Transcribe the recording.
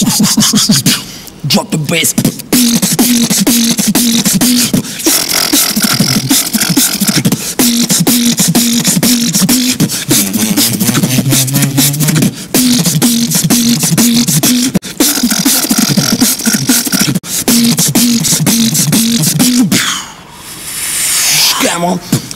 Drop the bass. Come on.